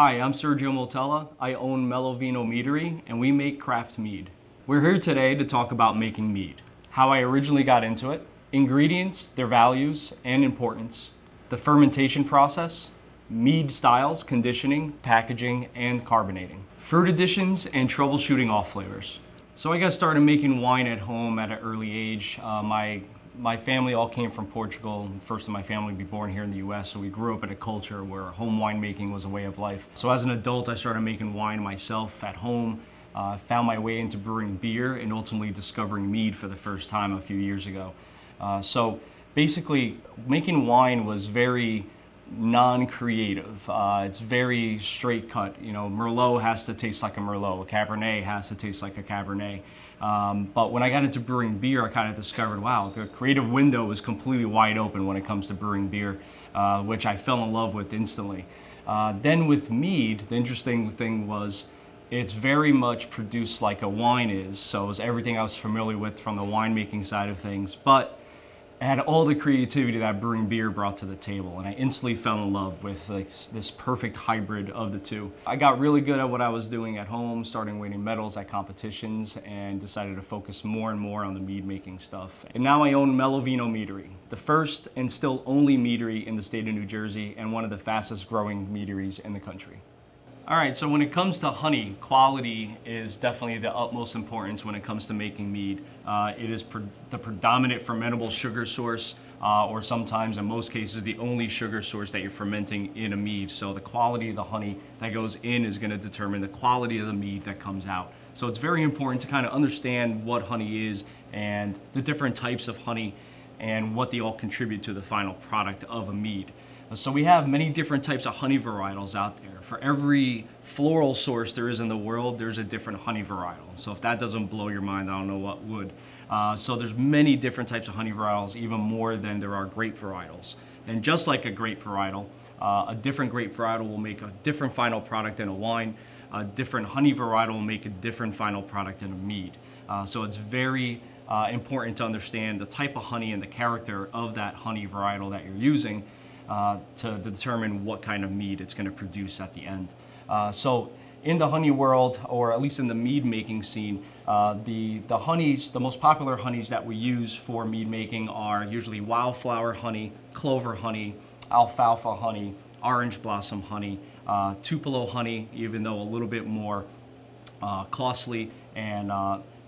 Hi, I'm Sergio Moutela. I own Melovino Meadery and we make craft mead. We're here today to talk about making mead, how I originally got into it, ingredients, their values and importance, the fermentation process, mead styles, conditioning, packaging, and carbonating, fruit additions, and troubleshooting off flavors. So I got started making wine at home at an early age. Uh, my my family all came from Portugal. First of my family to be born here in the US, so we grew up in a culture where home winemaking was a way of life. So as an adult, I started making wine myself at home, uh, found my way into brewing beer, and ultimately discovering mead for the first time a few years ago. Uh, so basically, making wine was very non-creative. Uh, it's very straight cut. You know, Merlot has to taste like a Merlot. A Cabernet has to taste like a Cabernet. Um, but when I got into brewing beer, I kind of discovered, wow, the creative window was completely wide open when it comes to brewing beer, uh, which I fell in love with instantly. Uh, then with mead, the interesting thing was it's very much produced like a wine is. So it was everything I was familiar with from the winemaking side of things. But it had all the creativity that brewing beer brought to the table and I instantly fell in love with like, this perfect hybrid of the two. I got really good at what I was doing at home, starting winning medals at competitions and decided to focus more and more on the mead making stuff. And now I own Melovino Meadery, the first and still only meadery in the state of New Jersey and one of the fastest growing meaderies in the country. All right, so when it comes to honey, quality is definitely the utmost importance when it comes to making mead. Uh, it is pre the predominant fermentable sugar source, uh, or sometimes in most cases, the only sugar source that you're fermenting in a mead. So the quality of the honey that goes in is gonna determine the quality of the mead that comes out. So it's very important to kind of understand what honey is and the different types of honey and what they all contribute to the final product of a mead. So we have many different types of honey varietals out there. For every floral source there is in the world, there's a different honey varietal. So if that doesn't blow your mind, I don't know what would. Uh, so there's many different types of honey varietals, even more than there are grape varietals. And just like a grape varietal, uh, a different grape varietal will make a different final product in a wine. A different honey varietal will make a different final product in a mead. Uh, so it's very uh, important to understand the type of honey and the character of that honey varietal that you're using uh, to, determine what kind of mead it's going to produce at the end. Uh, so in the honey world, or at least in the mead making scene, uh, the, the honeys, the most popular honeys that we use for mead making are usually wildflower honey, clover honey, alfalfa honey, orange blossom honey, uh, Tupelo honey, even though a little bit more uh, costly and,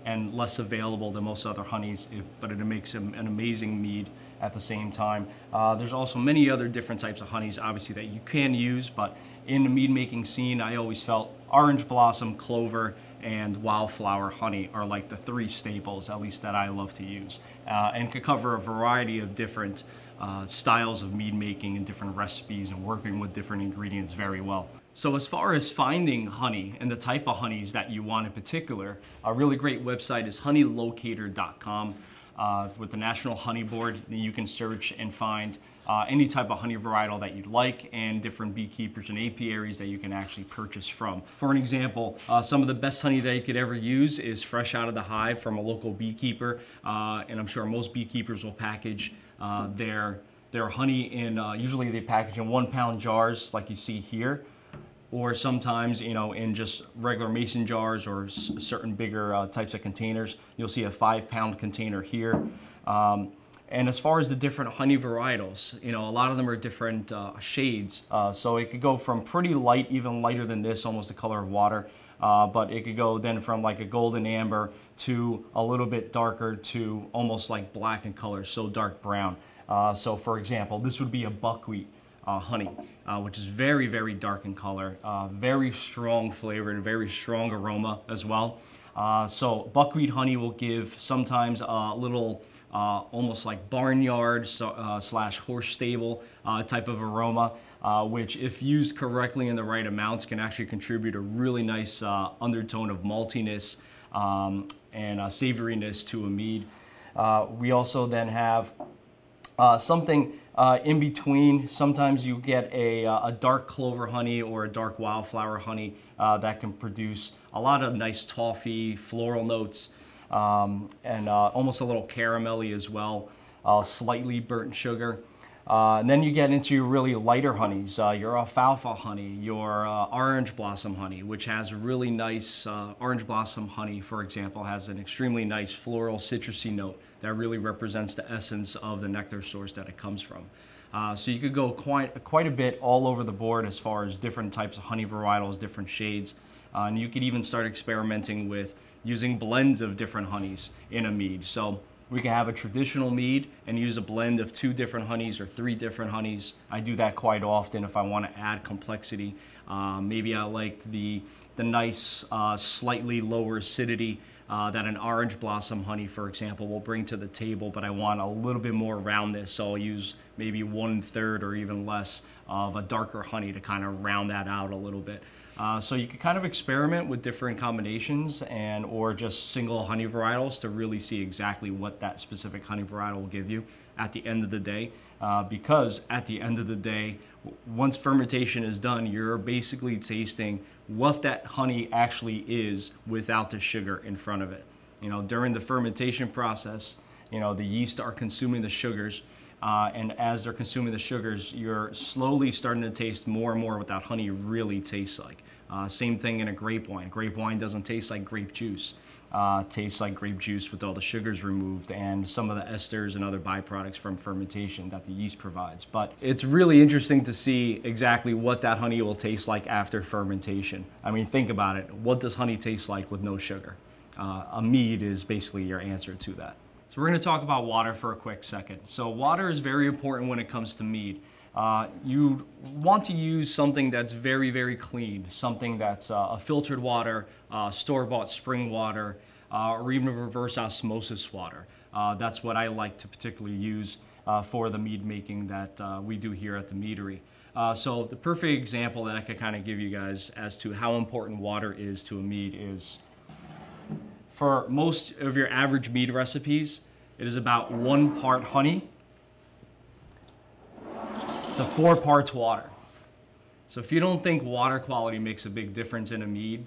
and less available than most other honeys, but it makes an amazing mead at the same time. Uh, there's also many other different types of honeys, obviously, that you can use, but in the mead making scene, I always felt orange blossom, clover, and wildflower honey are like the three staples, at least that I love to use, uh, and could cover a variety of different uh, styles of mead making and different recipes and working with different ingredients very well. So as far as finding honey and the type of honeys that you want in particular, a really great website is honeylocator.com uh, with the National Honey Board. You can search and find uh, any type of honey varietal that you'd like and different beekeepers and apiaries that you can actually purchase from. For an example, uh, some of the best honey that you could ever use is fresh out of the hive from a local beekeeper. Uh, and I'm sure most beekeepers will package uh, their, their honey in, uh, usually they package in one pound jars like you see here or sometimes, you know, in just regular mason jars or certain bigger uh, types of containers. You'll see a five pound container here. Um, and as far as the different honey varietals, you know, a lot of them are different uh, shades. Uh, so it could go from pretty light, even lighter than this, almost the color of water. Uh, but it could go then from like a golden amber to a little bit darker to almost like black in color, so dark brown. Uh, so for example, this would be a buckwheat uh, honey, uh, which is very, very dark in color, uh, very strong flavor and very strong aroma as well. Uh, so buckwheat honey will give sometimes a little uh, almost like barnyard so, uh, slash horse stable type of aroma, which if used correctly in the right amounts can actually contribute a really nice undertone of maltiness um, and savoriness to a mead. we also then have something uh, in between, sometimes you get a, uh, a, dark clover honey or a dark wildflower honey uh, that can produce a lot of nice toffee, floral notes, um, and uh, almost a little caramelly as well, uh, slightly burnt sugar. Uh, and then you get into your really lighter honeys, your alfalfa honey, your orange blossom honey, which has really nice, orange blossom honey, for example, has an extremely nice floral citrusy note that really represents the essence of the nectar source that it comes from. Uh, so you could go quite, quite a bit all over the board as far as different types of honey varietals, different shades. Uh, and you could even start experimenting with using blends of different honeys in a mead. So we can have a traditional mead and use a blend of two different honeys or three different honeys. I do that quite often if I want to add complexity. Um, maybe I like the, the nice, uh, slightly lower acidity uh, that an orange blossom honey, for example, will bring to the table, but I want a little bit more roundness, so I'll use maybe one third or even less of a darker honey to kind of round that out a little bit. Uh, so you can kind of experiment with different combinations and or just single honey varietals to really see exactly what that specific honey varietal will give you at the end of the day. Uh, because at the end of the day, once fermentation is done, you're basically tasting what that honey actually is without the sugar in front of it. You know, during the fermentation process, you know, the yeast are consuming the sugars. Uh, and as they're consuming the sugars, you're slowly starting to taste more and more what that honey really tastes like. Uh, same thing in a grape wine. Grape wine doesn't taste like grape juice uh, tastes like grape juice with all the sugars removed and some of the esters and other byproducts from fermentation that the yeast provides. But it's really interesting to see exactly what that honey will taste like after fermentation. I mean, think about it. What does honey taste like with no sugar? Uh, a mead is basically your answer to that. So we're going to talk about water for a quick second. So water is very important when it comes to mead. Uh, you want to use something that's very, very clean, something that's uh, a filtered water, uh, store-bought spring water, uh, or even a reverse osmosis water. Uh, that's what I like to particularly use uh, for the mead making that we do here at the meadery. so the perfect example that I could kind of give you guys as to how important water is to a mead is for most of your average mead recipes, it is about one part honey to four parts water. So if you don't think water quality makes a big difference in a mead,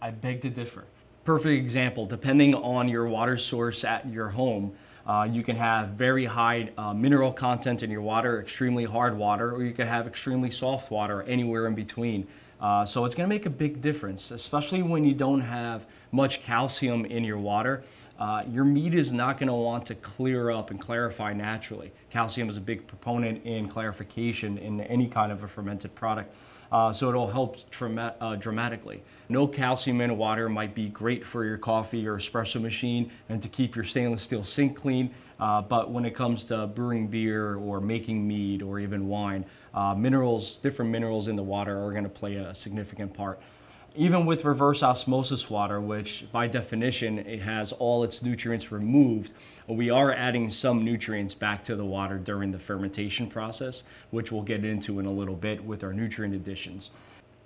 I beg to differ. Perfect example, depending on your water source at your home, uh, you can have very high uh, mineral content in your water, extremely hard water, or you can have extremely soft water, anywhere in between. Uh, so it's going to make a big difference, especially when you don't have much calcium in your water uh, your mead is not going to want to clear up and clarify naturally. Calcium is a big proponent in clarification in any kind of a fermented product. Uh, so it'll help uh, dramatically. No calcium in water might be great for your coffee or espresso machine and to keep your stainless steel sink clean, uh, but when it comes to brewing beer or making mead or even wine, uh, minerals, different minerals in the water are going to play a significant part even with reverse osmosis water, which by definition it has all its nutrients removed, we are adding some nutrients back to the water during the fermentation process, which we'll get into in a little bit with our nutrient additions.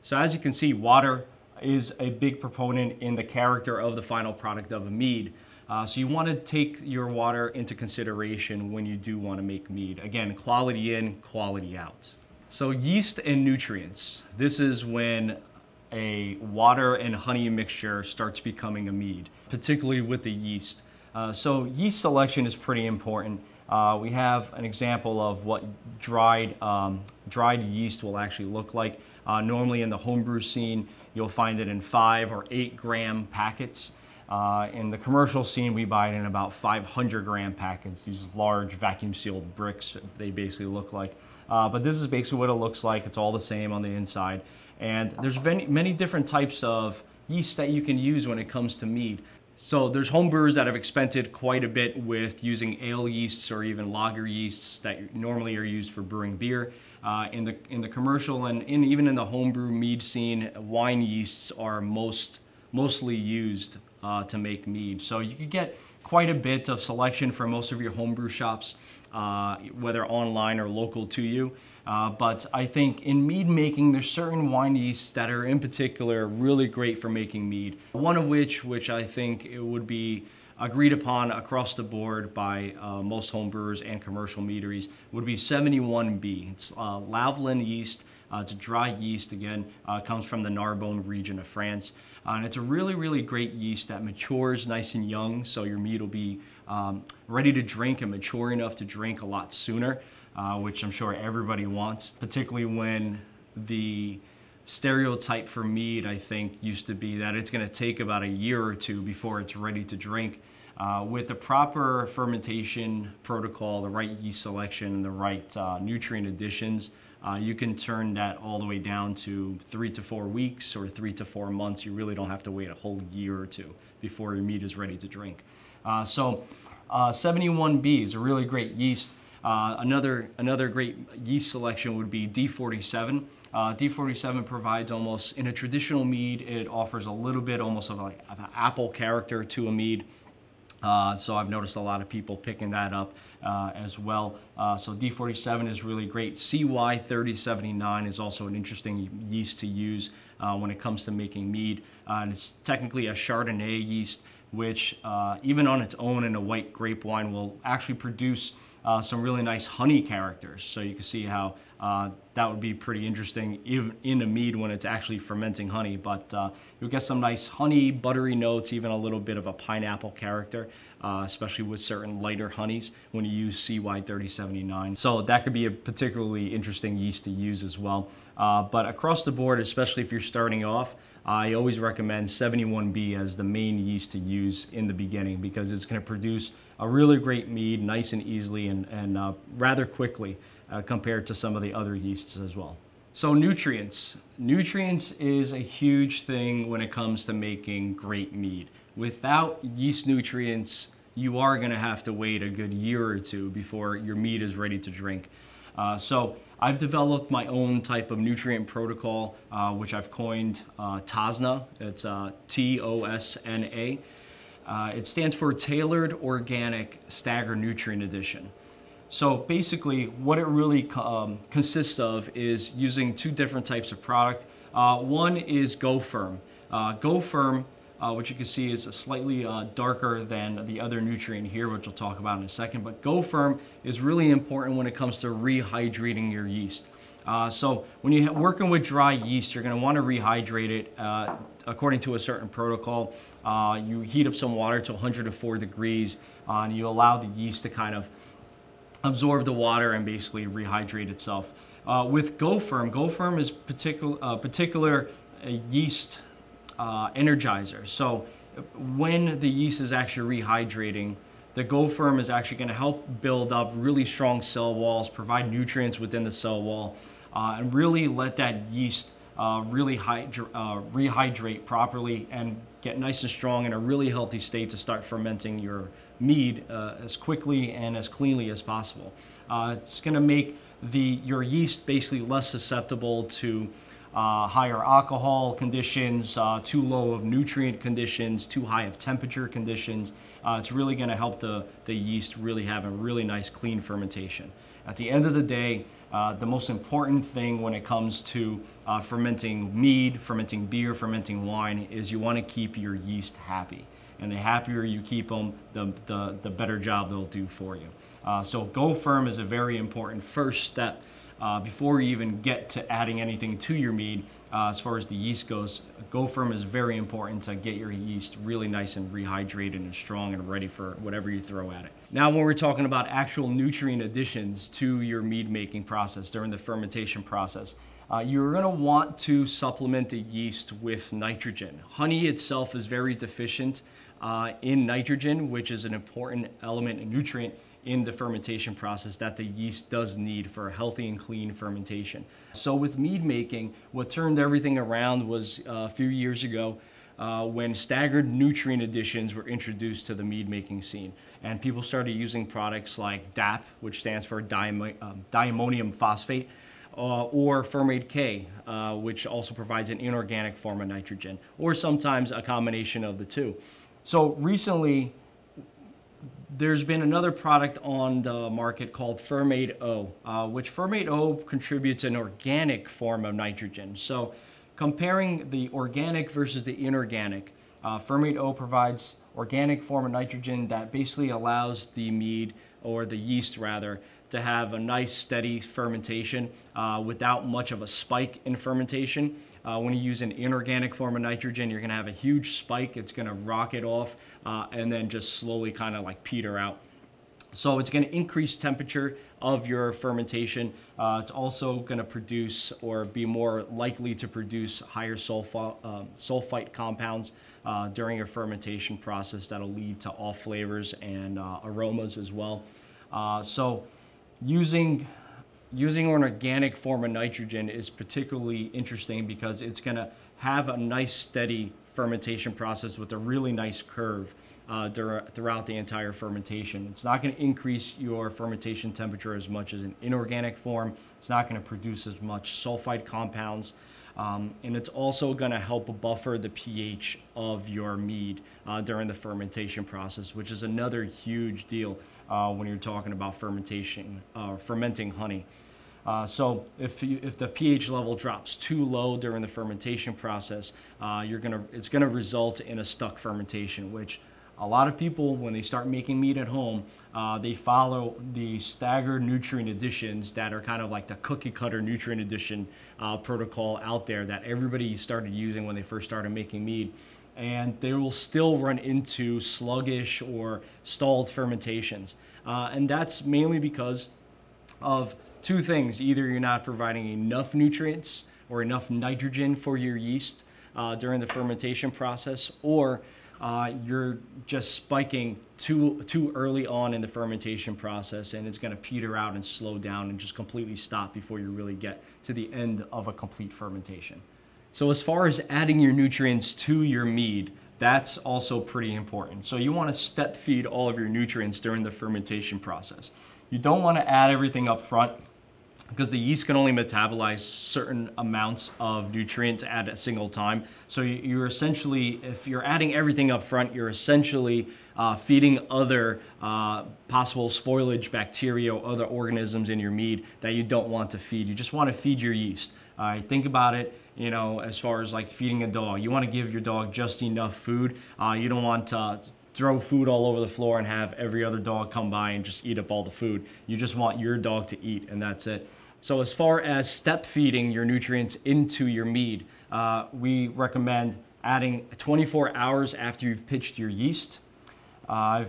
So as you can see, water is a big proponent in the character of the final product of a mead. Uh, so you want to take your water into consideration when you do want to make mead. Again, quality in, quality out. So yeast and nutrients. This is when a water and honey mixture starts becoming a mead, particularly with the yeast. Uh, so yeast selection is pretty important. Uh, we have an example of what dried, um, dried yeast will actually look like. Uh, normally in the homebrew scene, you'll find it in five or eight gram packets. Uh, in the commercial scene, we buy it in about 500 gram packets, these large vacuum sealed bricks, they basically look like. Uh, but this is basically what it looks like. It's all the same on the inside. And there's many, many different types of yeast that you can use when it comes to mead. So there's homebrewers that have experimented quite a bit with using ale yeasts or even lager yeasts that normally are used for brewing beer. Uh, in the in the commercial and in, even in the homebrew mead scene, wine yeasts are most mostly used uh, to make mead. So you could get quite a bit of selection for most of your homebrew shops, uh, whether online or local to you. Uh, but I think in mead making, there's certain wine yeasts that are in particular really great for making mead. One of which, which I think it would be agreed upon across the board by uh, most homebrewers and commercial meaderies, would be 71B. It's uh, Lalvin yeast. Uh, it's a dry yeast, again, uh, comes from the Narbonne region of France. Uh, and it's a really, really great yeast that matures nice and young, so your mead will be um, ready to drink and mature enough to drink a lot sooner. uh, which I'm sure everybody wants, particularly when the stereotype for mead, I think, used to be that it's going to take about a year or two before it's ready to drink. Uh, with the proper fermentation protocol, the right yeast selection, and the right uh, nutrient additions, uh, you can turn that all the way down to three to four weeks or three to four months. You really don't have to wait a whole year or two before your mead is ready to drink. Uh, so 71B uh, is a really great yeast. Uh, another, another great yeast selection would be D47. Uh, D47 provides almost, in a traditional mead, it offers a little bit almost of, an apple character to a mead. Uh, so I've noticed a lot of people picking that up uh, as well. So D47 is really great. CY3079 is also an interesting yeast to use when it comes to making mead. And it's technically a Chardonnay yeast, which uh, even on its own in a white grape wine will actually produce uh, some really nice honey characters. So you can see how uh, that would be pretty interesting even in a mead when it's actually fermenting honey. But uh, you'll get some nice honey, buttery notes, even a little bit of a pineapple character, uh, especially with certain lighter honeys when you use CY3079. So that could be a particularly interesting yeast to use as well. Uh, but across the board, especially if you're starting off, I always recommend 71B as the main yeast to use in the beginning because it's going to produce a really great mead nice and easily and, and uh, rather quickly uh, compared to some of the other yeasts as well. So nutrients. Nutrients is a huge thing when it comes to making great mead. Without yeast nutrients, you are going to have to wait a good year or two before your mead is ready to drink. Uh, so I've developed my own type of nutrient protocol, uh, which I've coined uh, TOSNA. It's uh, T-O-S-N-A. Uh, it stands for Tailored Organic Stagger Nutrient Addition. So basically what it really um, consists of is using two different types of product. Uh, one is Go-Ferm. Uh, Go-Ferm uh, which you can see is slightly uh, darker than the other nutrient here, which we'll talk about in a second. But Go-Ferm is really important when it comes to rehydrating your yeast. Uh, so when you're working with dry yeast, you're going to want to rehydrate it uh, according to a certain protocol. Uh, you heat up some water to 104 degrees, uh, and you allow the yeast to kind of absorb the water and basically rehydrate itself. with Go-Ferm, Go-Ferm is particular, particular yeast uh, energizer. So when the yeast is actually rehydrating, the Go-Ferm is actually going to help build up really strong cell walls, provide nutrients within the cell wall, uh, and really let that yeast uh, really uh, rehydrate properly and get nice and strong in a really healthy state to start fermenting your mead uh, as quickly and as cleanly as possible. Uh, it's going to make the your yeast basically less susceptible to uh, higher alcohol conditions, uh, too low of nutrient conditions, too high of temperature conditions. Uh, it's really going to help the, the yeast really have a really nice clean fermentation. At the end of the day, uh, the most important thing when it comes to uh, fermenting mead, fermenting beer, fermenting wine is you want to keep your yeast happy. And the happier you keep them, the, the, the better job they'll do for you. Uh, so firm is a very important first step uh, before you even get to adding anything to your mead. Uh, as far as the yeast goes, Go-Ferm is very important to get your yeast really nice and rehydrated and strong and ready for whatever you throw at it. Now, when we're talking about actual nutrient additions to your mead making process during the fermentation process, uh, you're going to want to supplement the yeast with nitrogen. Honey itself is very deficient uh, in nitrogen, which is an important element and nutrient in the fermentation process that the yeast does need for a healthy and clean fermentation. So with mead making, what turned everything around was uh, a few years ago uh, when staggered nutrient additions were introduced to the mead making scene. And people started using products like DAP, which stands for um, diammonium phosphate, uh, or Fermaid K, uh, which also provides an inorganic form of nitrogen, or sometimes a combination of the two. So recently, there's been another product on the market called Fermaid O, uh, which Fermaid O contributes an organic form of nitrogen. So comparing the organic versus the inorganic, uh, Fermaid O provides organic form of nitrogen that basically allows the mead or the yeast rather to have a nice steady fermentation uh, without much of a spike in fermentation. Uh, when you use an inorganic form of nitrogen, you're going to have a huge spike. It's going to rocket off uh, and then just slowly kind of like peter out. So it's going to increase temperature of your fermentation. Uh, it's also going to produce or be more likely to produce higher uh, sulfite compounds uh, during your fermentation process that'll lead to off flavors and uh, aromas as well. Uh, so using using an organic form of nitrogen is particularly interesting because it's going to have a nice steady fermentation process with a really nice curve uh, throughout the entire fermentation. It's not going to increase your fermentation temperature as much as an inorganic form. It's not going to produce as much sulfite compounds. Um, and it's also going to help buffer the pH of your mead uh, during the fermentation process, which is another huge deal uh, when you're talking about fermentation, uh, fermenting honey. Uh, so if, you, if the pH level drops too low during the fermentation process, uh, you're gonna, it's gonna result in a stuck fermentation, which a lot of people, when they start making mead at home, uh, they follow the staggered nutrient additions that are kind of like the cookie cutter nutrient addition uh, protocol out there that everybody started using when they first started making mead. And they will still run into sluggish or stalled fermentations. Uh, and that's mainly because of two things. Either you're not providing enough nutrients or enough nitrogen for your yeast uh, during the fermentation process, or uh, you're just spiking too too early on in the fermentation process and it's going to peter out and slow down and just completely stop before you really get to the end of a complete fermentation. So as far as adding your nutrients to your mead, that's also pretty important. So you want to step feed all of your nutrients during the fermentation process. You don't want to add everything up front because the yeast can only metabolize certain amounts of nutrients at a single time. So you're essentially, if you're adding everything up front, you're essentially uh, feeding other uh, possible spoilage bacteria other organisms in your mead that you don't want to feed. You just want to feed your yeast. Uh, think about it, you know, as far as like feeding a dog. You want to give your dog just enough food. Uh, you don't want to throw food all over the floor and have every other dog come by and just eat up all the food. You just want your dog to eat and that's it. So as far as step feeding your nutrients into your mead, uh, we recommend adding 24 hours after you've pitched your yeast, uh,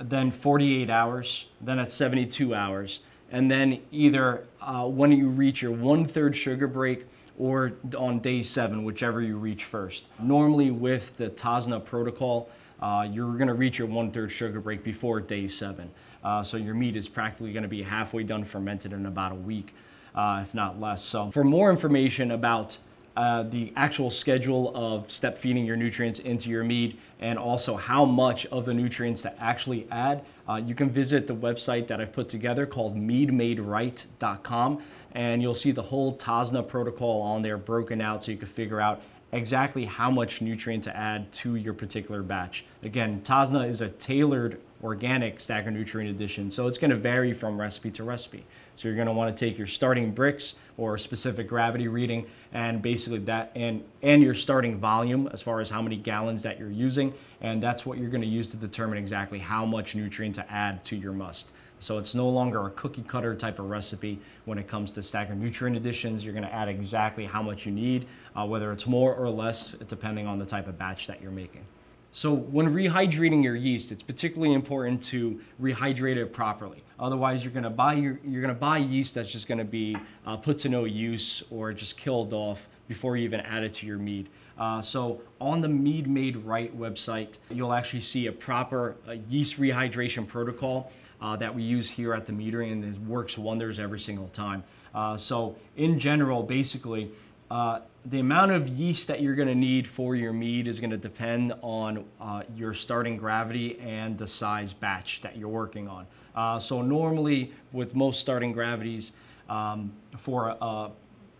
then 48 hours, then at 72 hours, and then either uh, when you reach your one third sugar break or on day seven, whichever you reach first. Normally with the TOSNA protocol, uh, you're going to reach your one third sugar break before day seven. Uh, so your mead is practically going to be halfway done fermented in about a week, uh, if not less. So for more information about uh, the actual schedule of step feeding your nutrients into your mead and also how much of the nutrients to actually add, uh, you can visit the website that I've put together called meadmaderight.com and you'll see the whole TOSNA protocol on there broken out so you can figure out exactly how much nutrient to add to your particular batch. Again, TOSNA is a tailored organic staggered nutrient addition, so it's going to vary from recipe to recipe. So you're going to want to take your starting Brix or specific gravity reading and basically that and and your starting volume as far as how many gallons that you're using and that's what you're going to use to determine exactly how much nutrient to add to your must. So it's no longer a cookie cutter type of recipe when it comes to staggered nutrient additions. You're going to add exactly how much you need, uh, whether it's more or less, depending on the type of batch that you're making. So when rehydrating your yeast, it's particularly important to rehydrate it properly. Otherwise, you're going to buy your, you're to buy yeast that's just going to be uh, put to no use or just killed off before you even add it to your mead. Uh, so on the Mead Made Right website, you'll actually see a proper uh, yeast rehydration protocol uh, that we use here at the meadery and it works wonders every single time. Uh, so in general, basically, uh, the amount of yeast that you're going to need for your mead is going to depend on uh, your starting gravity and the size batch that you're working on. Uh, so normally with most starting gravities um, for, uh,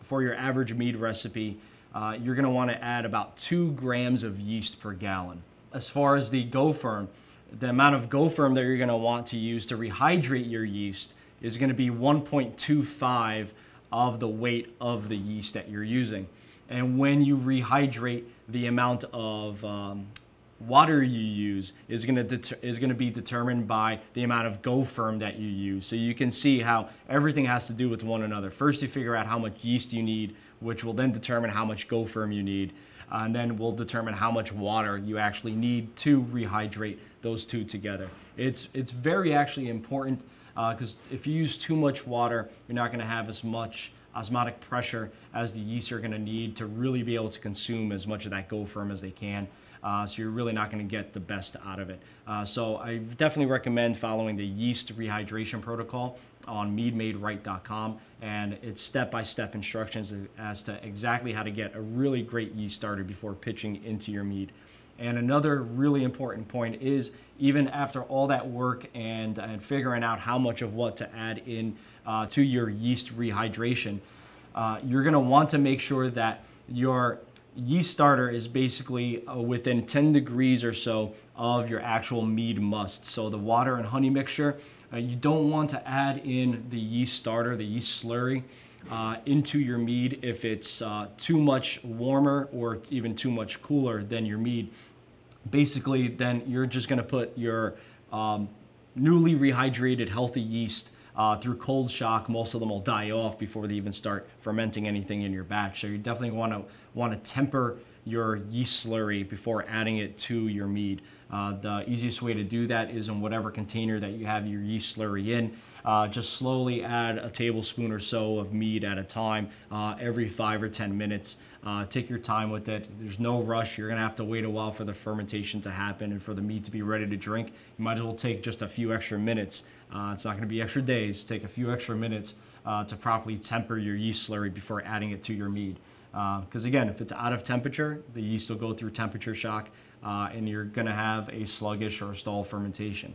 for your average mead recipe, you're going to want to add about two grams of yeast per gallon. As far as the Go-Ferm, the amount of Go-Ferm that you're going to want to use to rehydrate your yeast is going to be 1.25 of the weight of the yeast that you're using. And when you rehydrate, the amount of um, water you use is going to is going to be determined by the amount of Go-Ferm that you use. So you can see how everything has to do with one another. First, you figure out how much yeast you need which will then determine how much Go-Ferm you need. Uh, and then we'll determine how much water you actually need to rehydrate those two together. It's, it's very actually important because uh, if you use too much water, you're not going to have as much osmotic pressure as the yeast are going to need to really be able to consume as much of that Go-Ferm as they can. Uh, so you're really not going to get the best out of it. Uh, so I definitely recommend following the yeast rehydration protocol on meadmaderight.com and it's step-by-step instructions as to exactly how to get a really great yeast starter before pitching into your mead. And another really important point is even after all that work and, and figuring out how much of what to add in uh, to your yeast rehydration, uh, you're going to want to make sure that your yeast starter is basically uh, within 10 degrees or so of your actual mead must. So the water and honey mixture, uh, you don't want to add in the yeast starter, the yeast slurry, uh, into your mead if it's uh, too much warmer or even too much cooler than your mead. Basically, then you're just going to put your um, newly rehydrated healthy yeast uh, through cold shock, most of them will die off before they even start fermenting anything in your batch. So you definitely want to want to temper your yeast slurry before adding it to your mead. Uh, the easiest way to do that is in whatever container that you have your yeast slurry in. Uh, just slowly add a tablespoon or so of mead at a time uh, every five or 10 minutes. Uh, take your time with it. There's no rush. You're gonna have to wait a while for the fermentation to happen and for the mead to be ready to drink. You might as well take just a few extra minutes. Uh, it's not gonna be extra days. Take a few extra minutes uh, to properly temper your yeast slurry before adding it to your mead. Because uh, again, if it's out of temperature, the yeast will go through temperature shock and you're gonna have a sluggish or stall fermentation.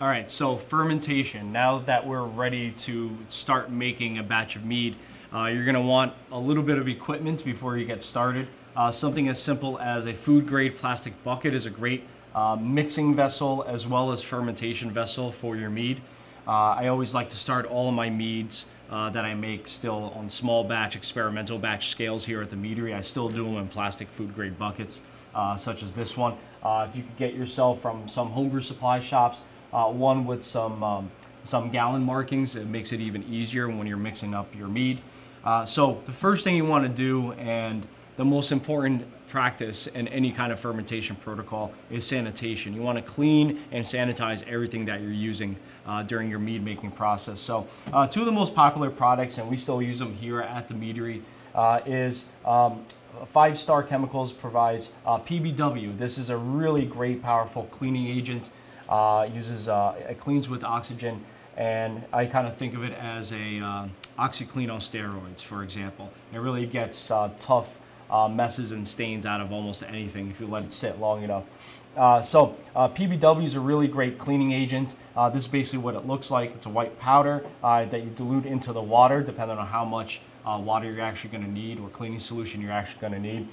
All right, so fermentation. Now that we're ready to start making a batch of mead, uh, you're gonna want a little bit of equipment before you get started. Uh, something as simple as a food grade plastic bucket is a great uh, mixing vessel as well as fermentation vessel for your mead. Uh, I always like to start all of my meads uh, that I make still on small batch, experimental batch scales here at the meadery. I still do them in plastic food grade buckets, uh, such as this one. if you could get yourself from some homebrew supply shops, uh, one with some, um, some gallon markings. It makes it even easier when you're mixing up your mead. Uh, so the first thing you want to do and the most important practice in any kind of fermentation protocol is sanitation. You want to clean and sanitize everything that you're using uh, during your mead making process. So uh, two of the most popular products, and we still use them here at the meadery, uh, is um, Five Star Chemicals provides uh, PBW. This is a really great, powerful cleaning agent uh, uses uh, it cleans with oxygen, and I kind of think of it as a uh, OxiClean on steroids, for example. It really gets uh, tough uh, messes and stains out of almost anything if you let it sit long enough. Uh, so PBW is a really great cleaning agent. this is basically what it looks like. It's a white powder that you dilute into the water, depending on how much water you're actually going to need or cleaning solution you're actually going to need.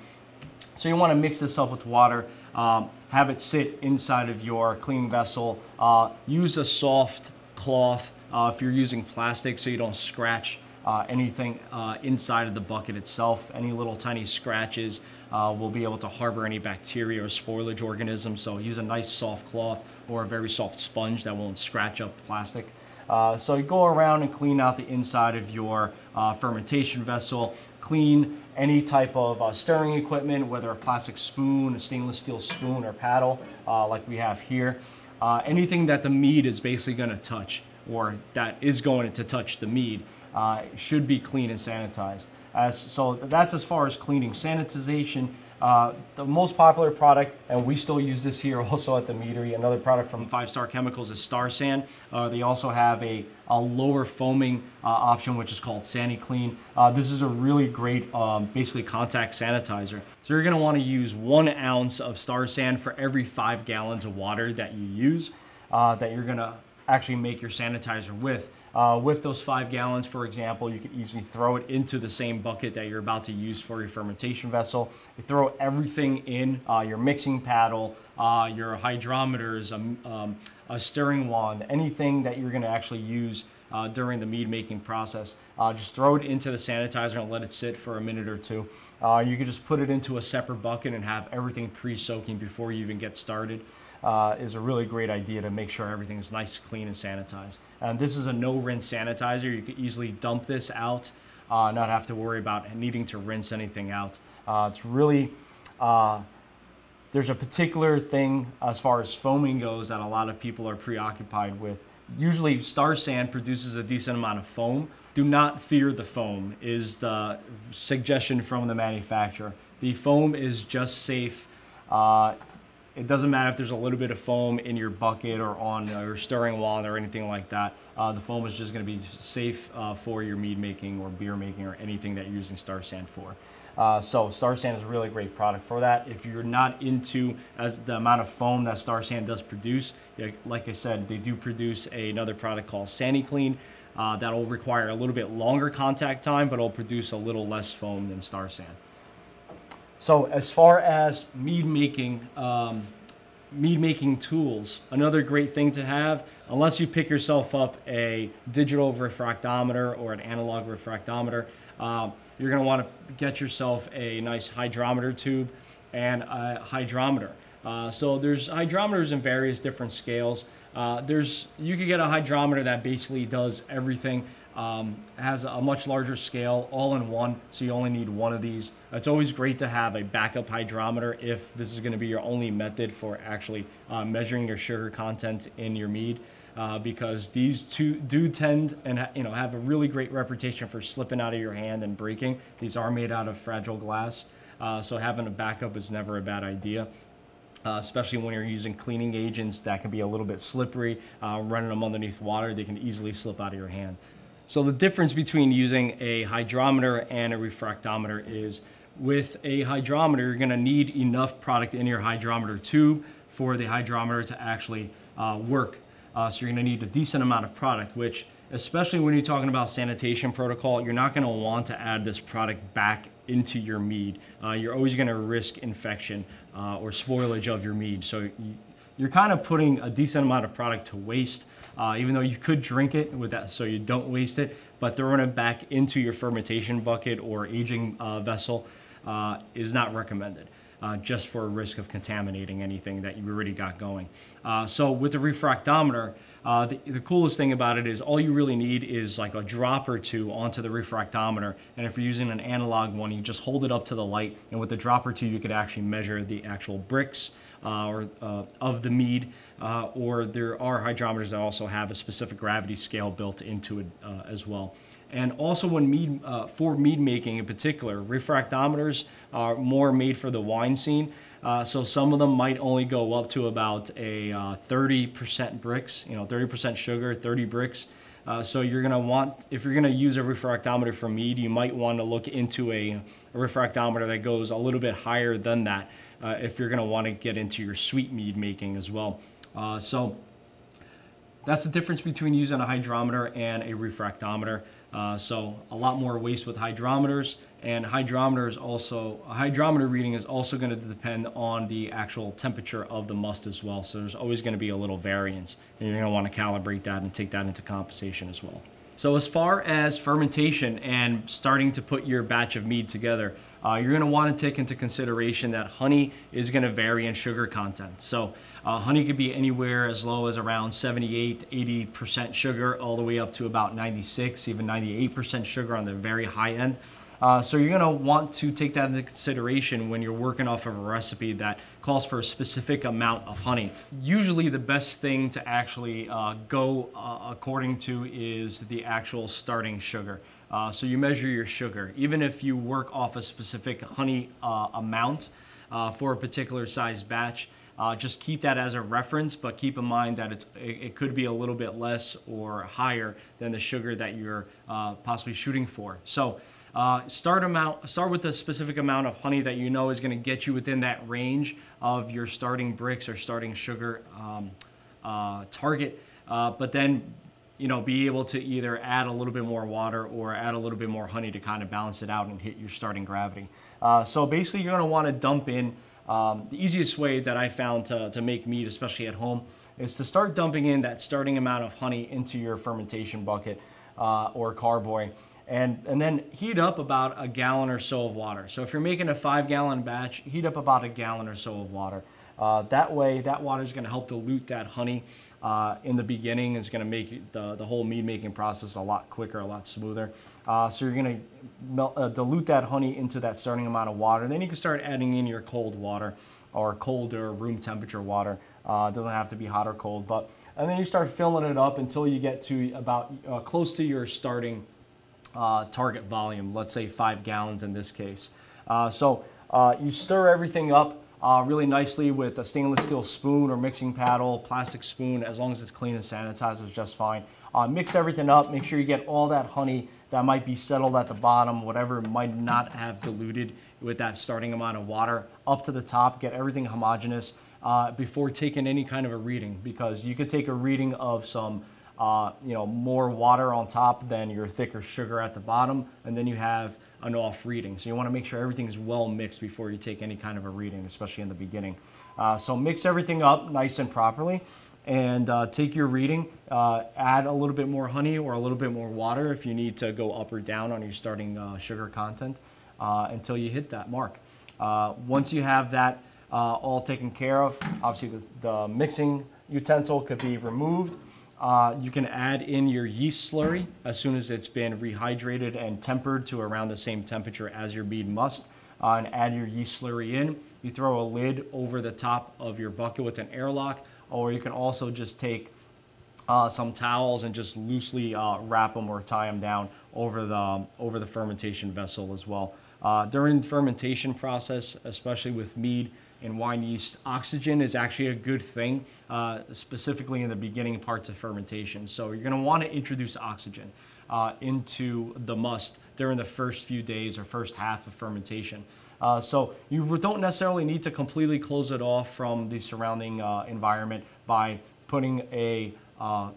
So you want to mix this up with water, um, have it sit inside of your cleaning vessel. Uh, use a soft cloth uh, if you're using plastic so you don't scratch uh, anything uh, inside of the bucket itself. Any little tiny scratches uh, will be able to harbor any bacteria or spoilage organisms. So use a nice soft cloth or a very soft sponge that won't scratch up plastic. Uh, so you go around and clean out the inside of your uh, fermentation vessel, clean any type of uh, stirring equipment, whether a plastic spoon, a stainless steel spoon or paddle uh, like we have here. Uh, anything that the mead is basically going to touch or that is going to touch the mead uh, should be clean and sanitized. As, so that's as far as cleaning. Sanitization uh, the most popular product, and we still use this here also at the meadery, another product from Five Star Chemicals is Star San. Uh, they also have a, a lower foaming uh, option, which is called SaniClean. Uh, this is a really great, um, basically contact sanitizer. So you're gonna wanna use one ounce of Star San for every five gallons of water that you use, uh, that you're gonna actually make your sanitizer with. Uh, with those five gallons, for example, you can easily throw it into the same bucket that you're about to use for your fermentation vessel. You throw everything in, uh, your mixing paddle, uh, your hydrometers, um, um, a stirring wand, anything that you're gonna actually use uh, during the mead making process. Uh, just throw it into the sanitizer and let it sit for a minute or two. Uh, you can just put it into a separate bucket and have everything pre-soaking before you even get started uh, is a really great idea to make sure everything is nice, clean, and sanitized. And this is a no rinse sanitizer. You could easily dump this out uh, not have to worry about needing to rinse anything out. Uh, it's really, uh, there's a particular thing as far as foaming goes that a lot of people are preoccupied with. Usually Star San produces a decent amount of foam. Do not fear the foam is the suggestion from the manufacturer. The foam is just safe. Uh, it doesn't matter if there's a little bit of foam in your bucket or on your stirring wand or anything like that. Uh, the foam is just going to be safe uh, for your mead making or beer making or anything that you're using Star San for. Uh, so Star San is a really great product for that. If you're not into as the amount of foam that Star San does produce, like I said, they do produce a, another product called SaniClean. Uh, that'll require a little bit longer contact time, but it'll produce a little less foam than Star San. So as far as mead making, um, mead making tools, another great thing to have, unless you pick yourself up a digital refractometer or an analog refractometer, uh, you're gonna wanna get yourself a nice hydrometer tube and a hydrometer. Uh, so there's hydrometers in various different scales. Uh, there's you could get a hydrometer that basically does everything um, has a much larger scale all in one, so you only need one of these. It's always great to have a backup hydrometer if this is going to be your only method for actually uh, measuring your sugar content in your mead. Uh, because these two do tend and you know have a really great reputation for slipping out of your hand and breaking. These are made out of fragile glass, uh, so having a backup is never a bad idea. Uh, especially when you're using cleaning agents that can be a little bit slippery, uh, running them underneath water, they can easily slip out of your hand. So the difference between using a hydrometer and a refractometer is with a hydrometer, you're gonna need enough product in your hydrometer tube for the hydrometer to actually uh, work. Uh, so you're gonna need a decent amount of product, which especially when you're talking about sanitation protocol, you're not gonna want to add this product back into your mead. Uh, you're always gonna risk infection uh, or spoilage of your mead. So you're kind of putting a decent amount of product to waste uh, even though you could drink it with that so you don't waste it, but throwing it back into your fermentation bucket or aging uh, vessel uh, is not recommended. Uh, just for risk of contaminating anything that you already got going. Uh, so with the refractometer, uh, the, the, coolest thing about it is all you really need is like a drop or two onto the refractometer. And if you're using an analog one, you just hold it up to the light. And with a drop or two, you could actually measure the actual Brix uh, or uh, of the mead, uh, or there are hydrometers that also have a specific gravity scale built into it uh, as well. And also when mead, uh, for mead making in particular, refractometers are more made for the wine scene. Uh, so some of them might only go up to about a 30% Brix, you know, 30% sugar, 30 Brix. Uh, so you're gonna want, if you're gonna use a refractometer for mead, you might want to look into a, a, refractometer that goes a little bit higher than that uh, if you're gonna want to get into your sweet mead making as well. Uh, so that's the difference between using a hydrometer and a refractometer. Uh, so a lot more waste with hydrometers and hydrometer is also, a hydrometer reading is also going to depend on the actual temperature of the must as well. So there's always going to be a little variance and you're going to want to calibrate that and take that into compensation as well. So as far as fermentation and starting to put your batch of mead together, uh, you're going to want to take into consideration that honey is going to vary in sugar content. So uh, honey could be anywhere as low as around 78, 80% sugar, all the way up to about 96, even 98% sugar on the very high end. Uh, so you're gonna want to take that into consideration when you're working off of a recipe that calls for a specific amount of honey. Usually the best thing to actually uh, go uh, according to is the actual starting sugar. Uh, so you measure your sugar. Even if you work off a specific honey uh, amount uh, for a particular size batch, uh, just keep that as a reference, but keep in mind that it, it, could be a little bit less or higher than the sugar that you're uh, possibly shooting for. So uh, start amount, start with a specific amount of honey that you know is going to get you within that range of your starting Brix or starting sugar um, target. But then, you know, be able to either add a little bit more water or add a little bit more honey to kind of balance it out and hit your starting gravity. Uh, so basically, you're going to want to dump in. Um, the easiest way that I found to, to make mead, especially at home, is to start dumping in that starting amount of honey into your fermentation bucket uh, or carboy and, and then heat up about a gallon or so of water. So if you're making a five gallon batch, heat up about a gallon or so of water. Uh, that way, that water is going to help dilute that honey uh, in the beginning. is going to make the, the whole mead making process a lot quicker, a lot smoother. Uh, so you're going to uh, dilute that honey into that starting amount of water. Then you can start adding in your cold water or cold or room temperature water. Uh, it doesn't have to be hot or cold, but and then you start filling it up until you get to about uh, close to your starting uh, target volume. Let's say five gallons in this case. so you stir everything up uh, really nicely with a stainless steel spoon or mixing paddle, plastic spoon, as long as it's clean and sanitized is just fine. Uh, mix everything up, make sure you get all that honey that might be settled at the bottom, whatever might not have diluted with that starting amount of water up to the top, get everything homogeneous uh, before taking any kind of a reading because you could take a reading of some uh, you know, more water on top than your thicker sugar at the bottom, and then you have an off reading. So you want to make sure everything is well mixed before you take any kind of a reading, especially in the beginning. Uh, so mix everything up nice and properly and uh, take your reading, uh, add a little bit more honey or a little bit more water if you need to go up or down on your starting uh, sugar content uh, until you hit that mark. Uh, once you have that all taken care of, obviously the, the mixing utensil could be removed uh, you can add in your yeast slurry as soon as it's been rehydrated and tempered to around the same temperature as your mead must. Uh, and add your yeast slurry in. You throw a lid over the top of your bucket with an airlock, or you can also just take uh, some towels and just loosely uh, wrap them or tie them down over the over the fermentation vessel as well. Uh, during the fermentation process, especially with mead, in wine yeast, oxygen is actually a good thing, uh, specifically in the beginning parts of fermentation. So you're gonna wanna introduce oxygen uh, into the must during the first few days or first half of fermentation. Uh, so you don't necessarily need to completely close it off from the surrounding uh, environment by putting a, uh,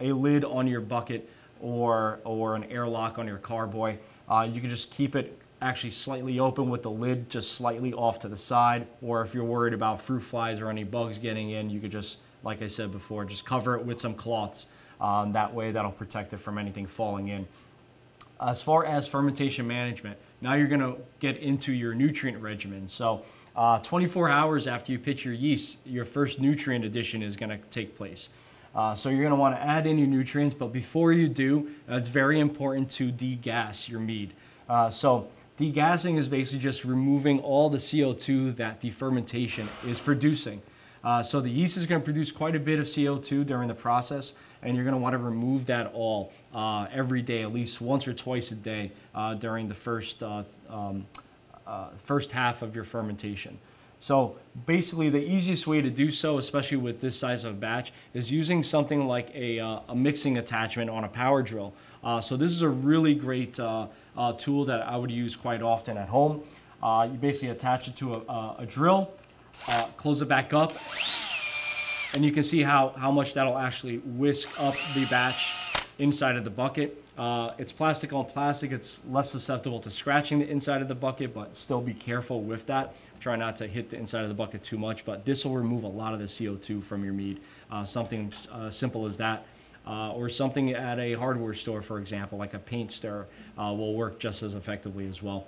a lid on your bucket or, or an airlock on your carboy. Uh, you can just keep it actually slightly open with the lid just slightly off to the side. Or if you're worried about fruit flies or any bugs getting in, you could just, like I said before, just cover it with some cloths. Um, that way that'll protect it from anything falling in. As far as fermentation management, now you're gonna get into your nutrient regimen. So uh, 24 hours after you pitch your yeast, your first nutrient addition is gonna take place. Uh, so you're gonna wanna add in your nutrients, but before you do, it's very important to degas your mead. Uh, so Degassing is basically just removing all the CO2 that the fermentation is producing. Uh, so the yeast is going to produce quite a bit of CO2 during the process, and you're going to want to remove that all uh, every day, at least once or twice a day uh, during the first, uh, um, uh, first half of your fermentation. So basically the easiest way to do so, especially with this size of a batch, is using something like a, uh, a mixing attachment on a power drill. Uh, so this is a really great uh, uh tool that I would use quite often at home. You basically attach it to a, a drill, close it back up, and you can see how, how much that'll actually whisk up the batch inside of the bucket. Uh, it's plastic on plastic. It's less susceptible to scratching the inside of the bucket, but still be careful with that. Try not to hit the inside of the bucket too much, but this will remove a lot of the CO2 from your mead. Uh, something uh, simple as that. Uh, or something at a hardware store, for example, like a paint stirrer, uh, will work just as effectively as well.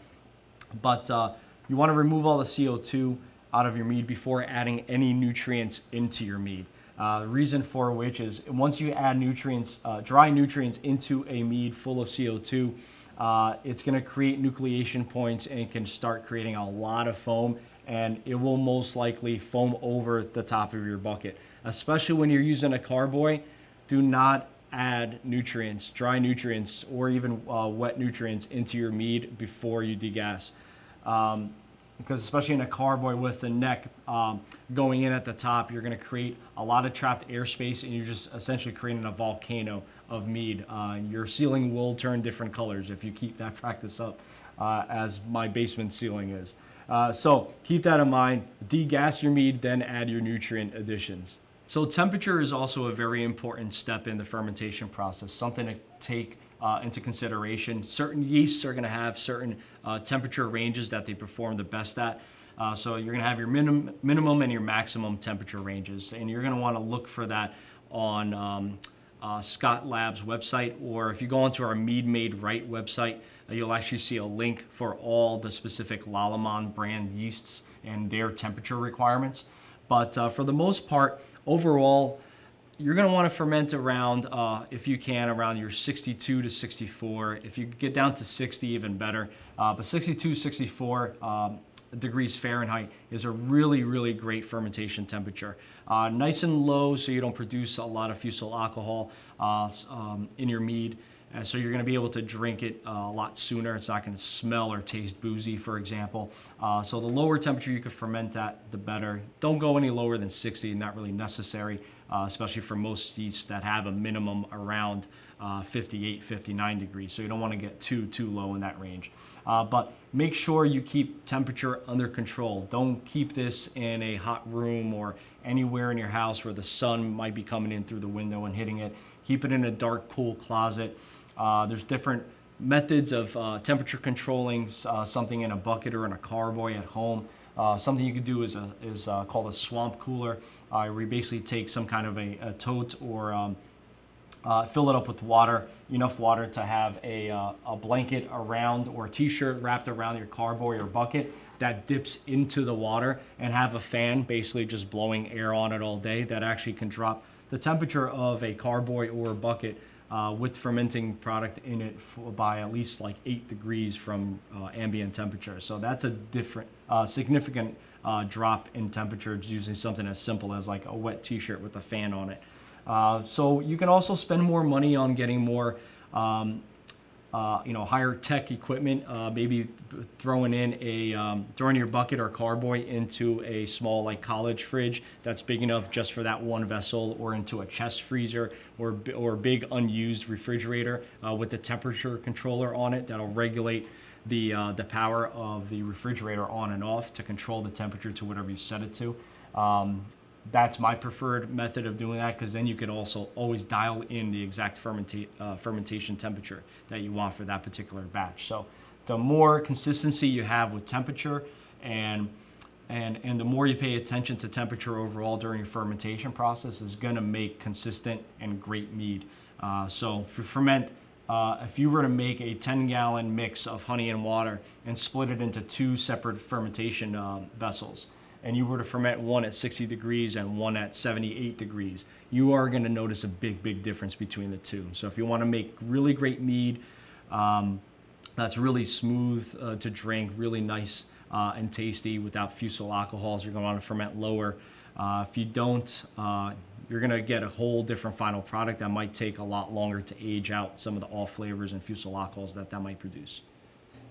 But uh, you want to remove all the CO2 out of your mead before adding any nutrients into your mead. Uh, the reason for which is once you add nutrients, uh, dry nutrients into a mead full of CO2, uh, it's going to create nucleation points and can start creating a lot of foam and it will most likely foam over the top of your bucket. Especially when you're using a carboy, do not add nutrients, dry nutrients, or even uh, wet nutrients into your mead before you degas. Um, because especially in a carboy with the neck um, going in at the top, you're going to create a lot of trapped airspace and you're just essentially creating a volcano of mead. Uh, your ceiling will turn different colors if you keep that practice up, uh, as my basement ceiling is. Uh, so keep that in mind. Degas your mead, then add your nutrient additions. So temperature is also a very important step in the fermentation process, something to take uh, into consideration. Certain yeasts are going to have certain uh, temperature ranges that they perform the best at. Uh, so you're going to have your minim minimum and your maximum temperature ranges, and you're going to want to look for that on um, uh, Scott Labs website, or if you go onto our Mead Made Right website, uh, you'll actually see a link for all the specific Lallemand brand yeasts and their temperature requirements. But uh, for the most part, overall, you're going to want to ferment around, uh, if you can, around your 62 to 64. If you get down to 60, even better. Uh, but 62, 64 um, degrees Fahrenheit is a really, really great fermentation temperature. Uh, nice and low so you don't produce a lot of fusel alcohol uh, um, in your mead. And so you're going to be able to drink it uh, a lot sooner. It's not going to smell or taste boozy, for example. Uh, so the lower temperature you can ferment at, the better. Don't go any lower than 60, not really necessary, uh, especially for most yeasts that have a minimum around uh, 58, 59 degrees. So you don't want to get too, too low in that range. Uh, but make sure you keep temperature under control. Don't keep this in a hot room or anywhere in your house where the sun might be coming in through the window and hitting it. Keep it in a dark, cool closet. Uh, there's different methods of uh, temperature controlling uh, something in a bucket or in a carboy at home. Uh, something you could do is, a, is uh, called a swamp cooler, where you basically take some kind of a, a tote or um, fill it up with water, enough water to have a, a blanket around or a t-shirt wrapped around your carboy or bucket that dips into the water and have a fan basically just blowing air on it all day that actually can drop the temperature of a carboy or a bucket uh, with fermenting product in it by at least like eight degrees from uh, ambient temperature. So that's a different, uh, significant uh, drop in temperature using something as simple as like a wet t-shirt with a fan on it. Uh, so you can also spend more money on getting more um, uh, you know, higher tech equipment, uh, maybe throwing in a, um, throwing your bucket or carboy into a small like college fridge that's big enough just for that one vessel or into a chest freezer or, or big unused refrigerator uh, with a temperature controller on it that'll regulate the, uh, the power of the refrigerator on and off to control the temperature to whatever you set it to. Um, that's my preferred method of doing that because then you can also always dial in the exact fermenta- uh, fermentation temperature that you want for that particular batch. So the more consistency you have with temperature and and, and the more you pay attention to temperature overall during your fermentation process is going to make consistent and great mead. Uh, so if you ferment, uh, if you were to make a 10 gallon mix of honey and water and split it into two separate fermentation uh, vessels, and you were to ferment one at 60 degrees and one at 78 degrees, you are going to notice a big, big difference between the two. So if you want to make really great mead, um, that's really smooth uh, to drink, really nice uh, and tasty without fusel alcohols, you're going to want to ferment lower. Uh, if you don't, uh, you're going to get a whole different final product that might take a lot longer to age out some of the off flavors and fusel alcohols that that might produce.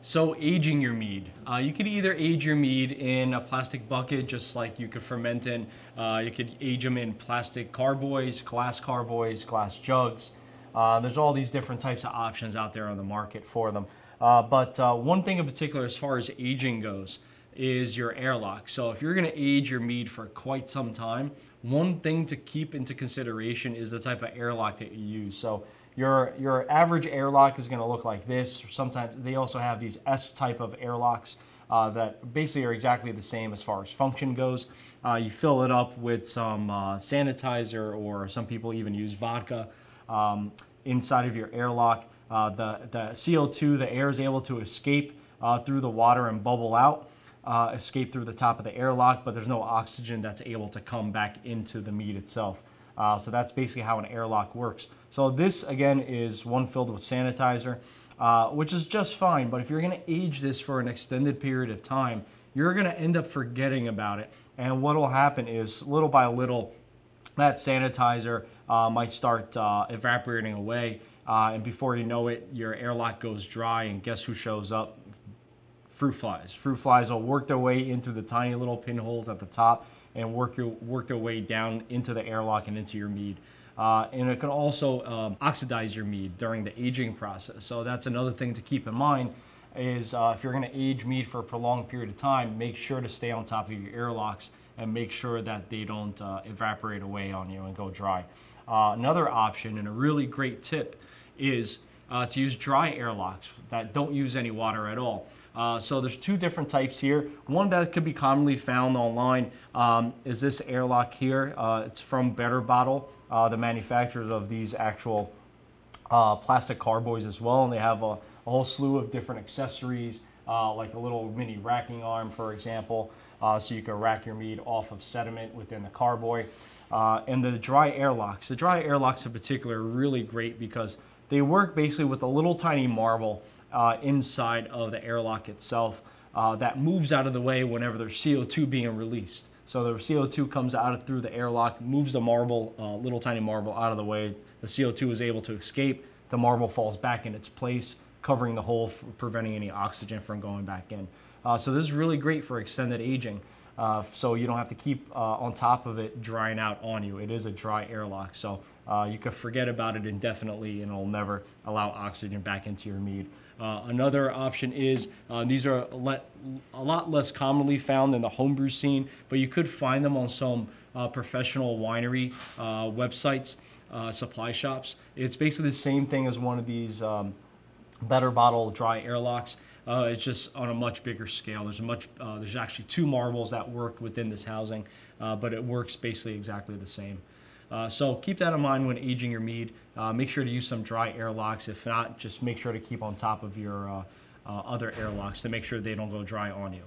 So aging your mead. Uh, you could either age your mead in a plastic bucket, just like you could ferment in. Uh, you could age them in plastic carboys, glass carboys, glass jugs. Uh, there's all these different types of options out there on the market for them. Uh, but uh, one thing in particular as far as aging goes is your airlock. So if you're gonna age your mead for quite some time, one thing to keep into consideration is the type of airlock that you use. So your, your average airlock is gonna look like this. Sometimes they also have these S type of airlocks uh, that basically are exactly the same as far as function goes. Uh, you fill it up with some uh, sanitizer or some people even use vodka um, inside of your airlock. Uh, the, the CO2, the air is able to escape uh, through the water and bubble out. Uh, escape through the top of the airlock, but there's no oxygen that's able to come back into the meat itself. Uh, so that's basically how an airlock works. So this again is one filled with sanitizer, uh, which is just fine. But if you're gonna age this for an extended period of time, you're gonna end up forgetting about it. And what will happen is little by little, that sanitizer uh, might start uh, evaporating away. Uh, and before you know it, your airlock goes dry and guess who shows up? Fruit flies. Fruit flies will work their way into the tiny little pinholes at the top and work, your, work their way down into the airlock and into your mead. Uh, and it can also um, oxidize your mead during the aging process. So that's another thing to keep in mind is uh, if you're going to age mead for a prolonged period of time, make sure to stay on top of your airlocks and make sure that they don't uh, evaporate away on you and go dry. Uh, another option and a really great tip is uh, to use dry airlocks that don't use any water at all. Uh, so there's two different types here. One that could be commonly found online um, is this airlock here. Uh, it's from Better Bottle, uh, the manufacturers of these actual uh, plastic carboys as well. And they have a, a, whole slew of different accessories uh, like a little mini racking arm, for example, uh, so you can rack your mead off of sediment within the carboy. And the dry airlocks. The dry airlocks in particular are really great because they work basically with a little tiny marble uh, inside of the airlock itself uh, that moves out of the way whenever there's CO2 being released. So the CO2 comes out through the airlock, moves the marble, uh, little tiny marble out of the way. The CO2 is able to escape. The marble falls back in its place, covering the hole, preventing any oxygen from going back in. Uh, so this is really great for extended aging. Uh, so you don't have to keep uh, on top of it drying out on you. It is a dry airlock, so uh, you can forget about it indefinitely and it'll never allow oxygen back into your mead. Uh, another option is uh, these are a lot, a lot, less commonly found in the homebrew scene, but you could find them on some uh, professional winery websites, supply shops. It's basically the same thing as one of these um, better bottle dry airlocks. Uh, it's just on a much bigger scale. There's a much, uh, there's actually two marbles that work within this housing, uh, but it works basically exactly the same. Uh, so keep that in mind when aging your mead. Uh, make sure to use some dry airlocks. If not, just make sure to keep on top of your uh, other airlocks to make sure they don't go dry on you.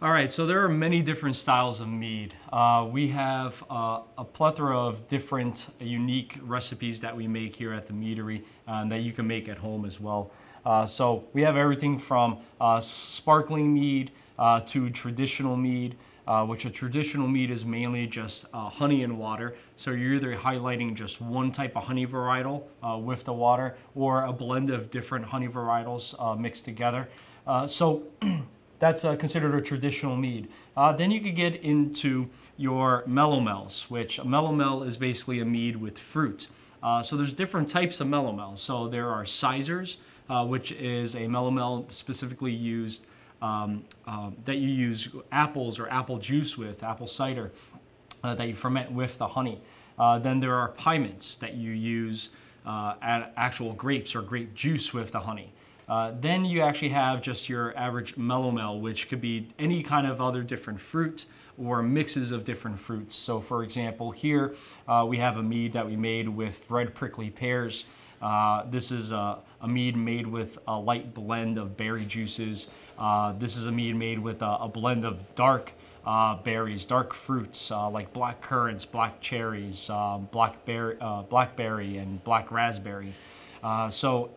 All right, so there are many different styles of mead. Uh, we have uh, a plethora of different unique recipes that we make here at the meadery uh, that you can make at home as well. Uh, so we have everything from uh, sparkling mead uh, to traditional mead, which a traditional mead is mainly just honey and water. So you're either highlighting just one type of honey varietal with the water or a blend of different honey varietals mixed together. so That's uh, considered a traditional mead. Uh, then you could get into your melomels, which a melomel is basically a mead with fruit. Uh, so there's different types of melomels. So there are cysers, uh, which is a melomel specifically used um, uh, that you use apples or apple juice with, apple cider, uh, that you ferment with the honey. then there are pyments that you use actual grapes or grape juice with the honey. Uh, then you actually have just your average melomel, which could be any kind of other different fruit or mixes of different fruits. So for example, here uh, we have a mead that we made with red prickly pears. Uh, this is a, a, mead made with a light blend of berry juices. Uh, this is a mead made with a, a blend of dark uh, berries, dark fruits uh, like black currants, black cherries, blackberry, blackberry, and black raspberry. so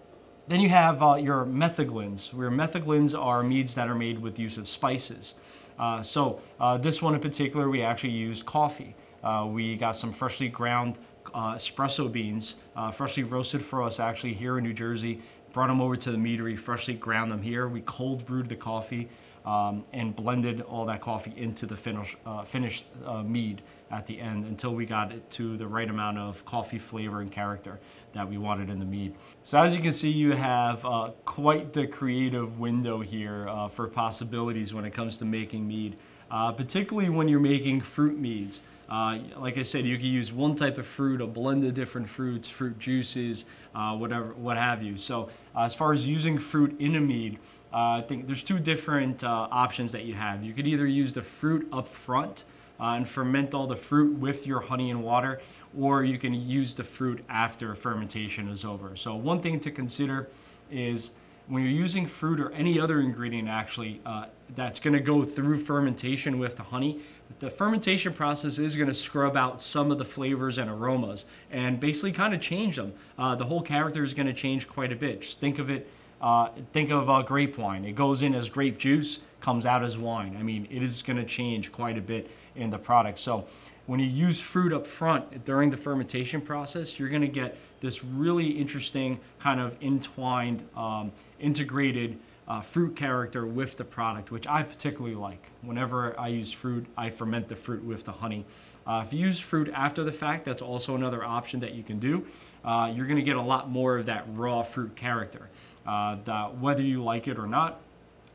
then you have uh, your metheglins, where metheglins are meads that are made with use of spices. Uh, so uh, this one in particular, we actually used coffee. Uh, we got some freshly ground uh, espresso beans, uh, freshly roasted for us actually here in New Jersey, brought them over to the meadery, freshly ground them here. We cold brewed the coffee um, and blended all that coffee into the finish, finished mead at the end until we got it to the right amount of coffee flavor and character that we wanted in the mead. So as you can see, you have uh, quite the creative window here uh, for possibilities when it comes to making mead, uh, particularly when you're making fruit meads. Uh, like I said, you can use one type of fruit, a blend of different fruits, fruit juices, uh, whatever, what have you. So uh, as far as using fruit in a mead, I think there's two different options that you have. You could either use the fruit up front, uh, and ferment all the fruit with your honey and water, or you can use the fruit after fermentation is over. So one thing to consider is when you're using fruit or any other ingredient actually uh, that's going to go through fermentation with the honey, the fermentation process is going to scrub out some of the flavors and aromas and basically kind of change them. Uh, the whole character is going to change quite a bit. Just think of it, uh, think of uh, grape wine. It goes in as grape juice, comes out as wine. I mean, it is going to change quite a bit in the product. So when you use fruit up front during the fermentation process, you're going to get this really interesting kind of entwined, um, integrated uh, fruit character with the product, which I particularly like. Whenever I use fruit, I ferment the fruit with the honey. Uh, if you use fruit after the fact, that's also another option that you can do. Uh, you're going to get a lot more of that raw fruit character. Uh, whether you like it or not,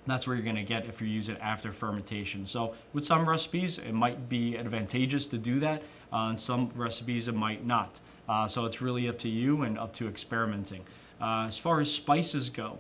that's where you're going to get if you use it after fermentation. So with some recipes, it might be advantageous to do that. Uh, and some recipes, it might not. Uh, so it's really up to you and up to experimenting. Uh, as far as spices go,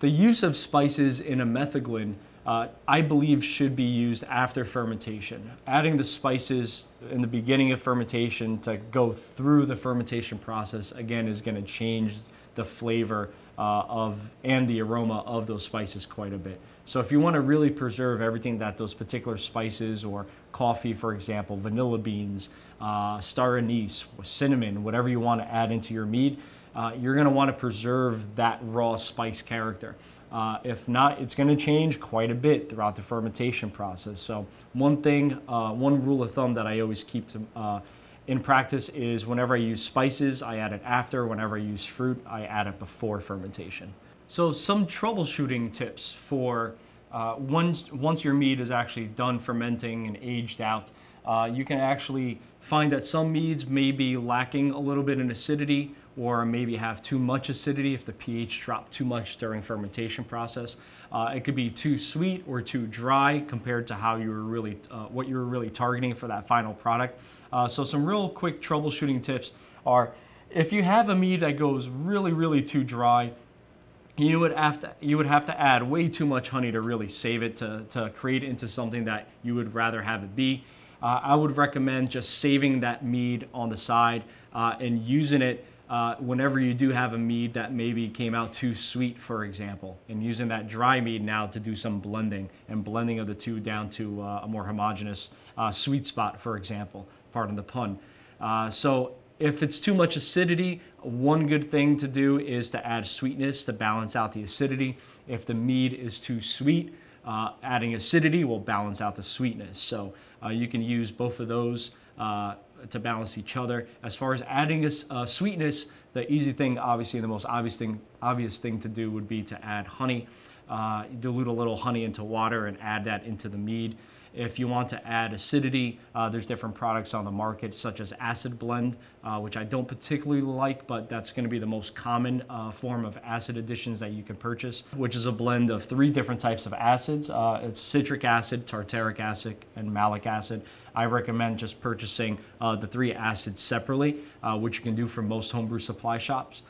the use of spices in a metheglin, uh, I believe should be used after fermentation. Adding the spices in the beginning of fermentation to go through the fermentation process, again, is going to change the flavor uh, of and the aroma of those spices quite a bit. So if you want to really preserve everything that those particular spices or coffee, for example, vanilla beans, uh, star anise, cinnamon, whatever you want to add into your mead, uh, you're going to want to preserve that raw spice character. Uh, if not, it's going to change quite a bit throughout the fermentation process. So one thing, uh, one rule of thumb that I always keep to, uh, in practice is whenever I use spices, I add it after. Whenever I use fruit, I add it before fermentation. So some troubleshooting tips for uh, once, once your mead is actually done fermenting and aged out, uh, you can actually find that some meads may be lacking a little bit in acidity or maybe have too much acidity if the pH dropped too much during fermentation process. Uh, it could be too sweet or too dry compared to how you were really, uh, what you were really targeting for that final product. Uh, so some real quick troubleshooting tips are if you have a mead that goes really, really too dry, you would have to you would have to add way too much honey to really save it to, to create into something that you would rather have it be. Uh, I would recommend just saving that mead on the side uh, and using it uh, whenever you do have a mead that maybe came out too sweet, for example, and using that dry mead now to do some blending and blending of the two down to uh, a more homogeneous uh, sweet spot, for example, pardon the pun. Uh, so if it's too much acidity, one good thing to do is to add sweetness to balance out the acidity. If the mead is too sweet, uh, adding acidity will balance out the sweetness. So uh, you can use both of those to balance each other. As far as adding a sweetness, the easy thing, obviously, the most obvious thing, obvious thing to do would be to add honey. Uh, dilute a little honey into water and add that into the mead. If you want to add acidity, uh, there's different products on the market, such as Acid Blend, uh, which I don't particularly like, but that's going to be the most common uh, form of acid additions that you can purchase, which is a blend of three different types of acids. Uh, it's citric acid, tartaric acid, and malic acid. I recommend just purchasing uh, the three acids separately, uh, which you can do from most homebrew supply shops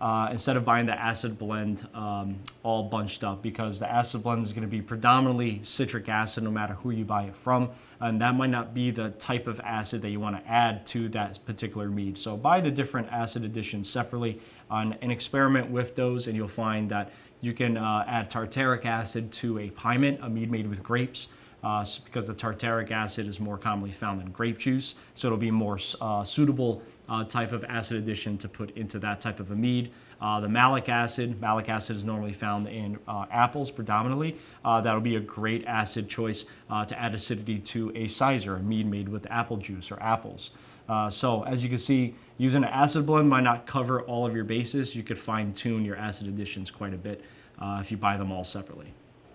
uh, instead of buying the acid blend um, all bunched up because the acid blend is going to be predominantly citric acid no matter who you buy it from and that might not be the type of acid that you want to add to that particular mead. So buy the different acid additions separately on and experiment with those and you'll find that you can uh, add tartaric acid to a pyment, a mead made with grapes. Uh, because the tartaric acid is more commonly found in grape juice, so it'll be more uh, suitable uh, type of acid addition to put into that type of a mead. Uh, the malic acid, malic acid is normally found in uh, apples predominantly. Uh, that'll be a great acid choice uh, to add acidity to a cyser, a mead made with apple juice or apples. Uh, so as you can see, using an acid blend might not cover all of your bases. You could fine tune your acid additions quite a bit if you buy them all separately.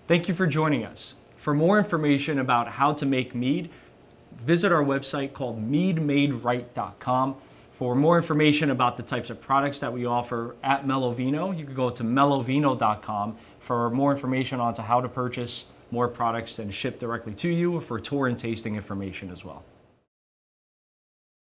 Thank you for joining us. For more information about how to make mead, visit our website called meadmaderight.com. For more information about the types of products that we offer at Melovino, you can go to melovino.com for more information on to how to purchase more products and ship directly to you for tour and tasting information as well.